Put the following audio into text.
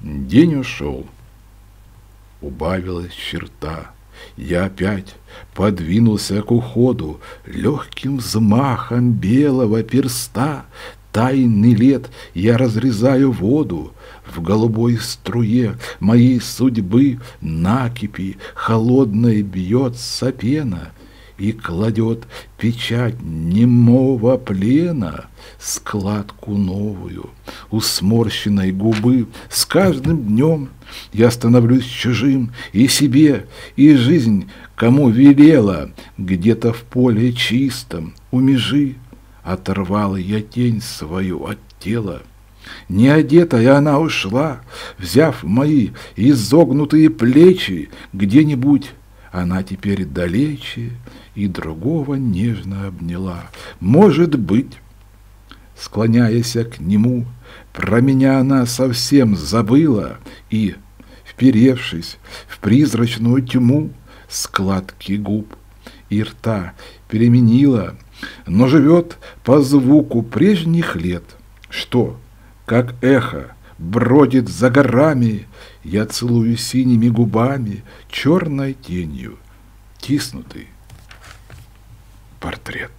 День ушел, убавилась черта. Я опять подвинулся к уходу. Легким взмахом белого перста Тайный лет я разрезаю воду. В голубой струе моей судьбы Накипи холодной бьется пена И кладет печать немого плена Складку новую у сморщенной губы С каждым днем я становлюсь чужим И себе, и жизнь кому велела Где-то в поле чистом у межи Оторвала я тень свою от тела. Не одетая она ушла, взяв мои изогнутые плечи, где-нибудь она теперь далече и другого нежно обняла. Может быть, склоняясь к нему, про меня она совсем забыла и, вперевшись в призрачную тьму, складки губ и рта переменила — но живет по звуку прежних лет, что, как эхо, бродит за горами, я целую синими губами, черной тенью, тиснутый портрет.